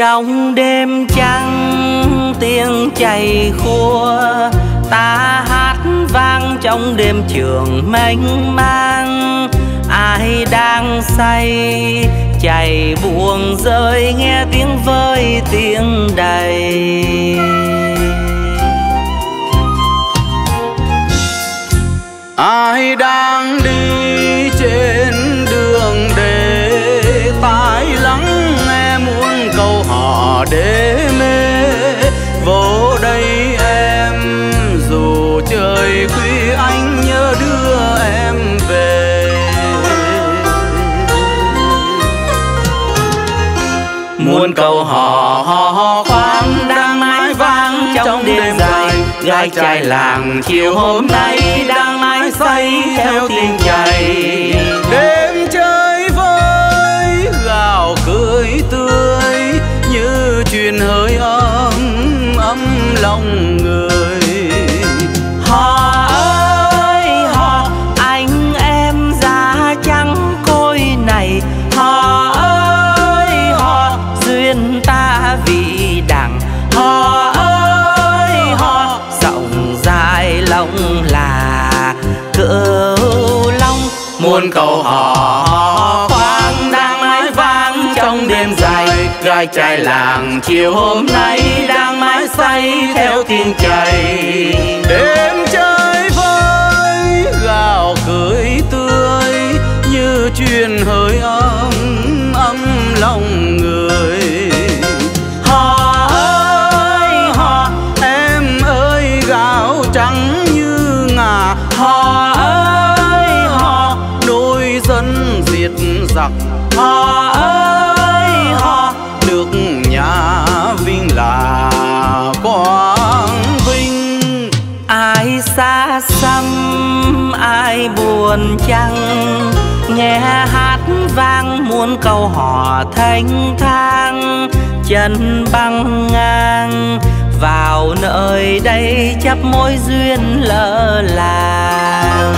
trong đêm trăng tiếng chày khua, ta hát vang trong đêm trường mênh mang. Ai đang say, chảy buồn rơi nghe tiếng vơi tiếng đầy muôn câu hò hò hò khoáng đang mãi vang trong đêm dài. Gái trai làng chiều hôm nay đang mãi say theo tiếng nhảy. Đêm chơi với gạo cười tươi, như truyền hơi ấm ấm lòng người. Duyên ta vị đẳng ơi, họ rộng dài lòng là cửu long. Muôn câu họ khoang đang mãi vang trong đêm dài. Gái trai làng chiều hôm nay đang mãi say theo tiếng chày. Đêm chơi với gạo cười tươi như truyền hơi ấm. Hà ơi họ nuôi dân diệt giặc. Hà ơi họ được nhà vinh là quang vinh. Ai xa xăm, ai buồn chăng? Nghe hát vang muôn câu hò thanh thang, chân băng ngang vào nơi đây chấp mối duyên lỡ làng.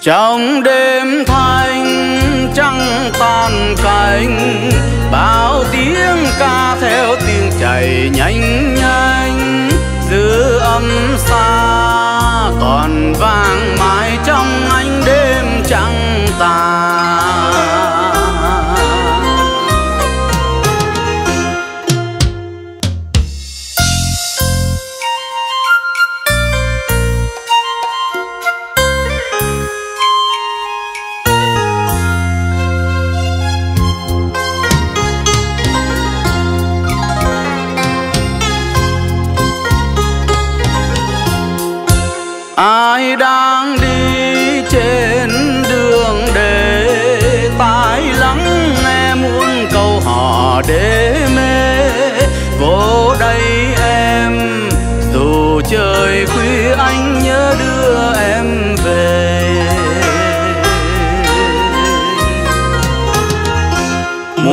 Trong đêm thanh trăng tan cánh bao tiếng ca theo tiếng chảy nhanh nhanh. Dư âm xa còn vang mãi trong ánh đêm trăng tàn.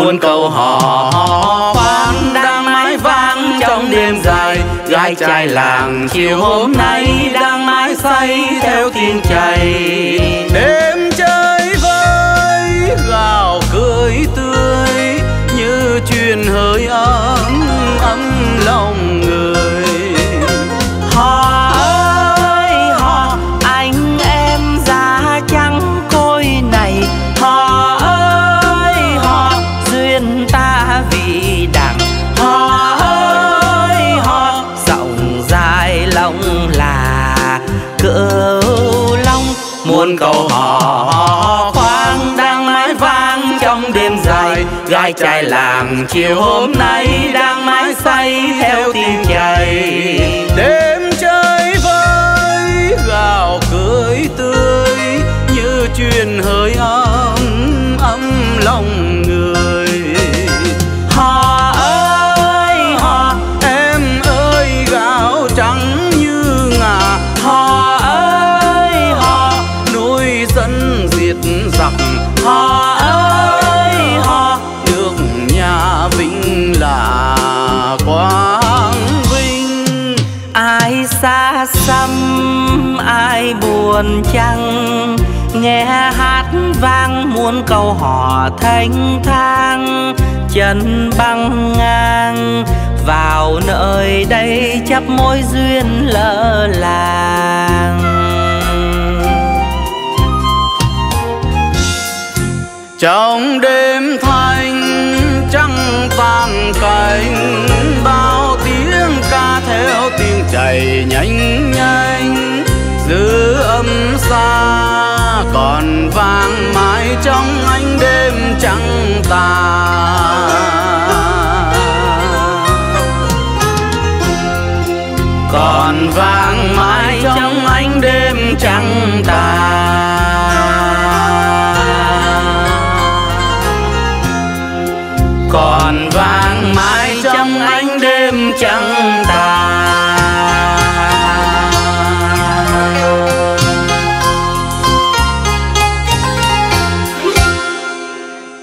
Muôn câu hò khoan đang mãi vang trong đêm dài. Gái trai làng chiều hôm nay đang mãi say theo tiếng chày. Đêm gái trai làng chiều hôm nay đang mãi say theo tiếng chày Để quang vinh. Ai xa xăm, ai buồn chăng? Nghe hát vang muôn câu hò thanh thang, chân băng ngang. Vào nơi đây chấp mối duyên lỡ làng. Trong đêm thanh giữ âm xa, còn vang mãi trong ánh đêm trắng tàn còn vang mãi trong ánh đêm trắng tà. Còn vang mãi trong ánh đêm trắng tà.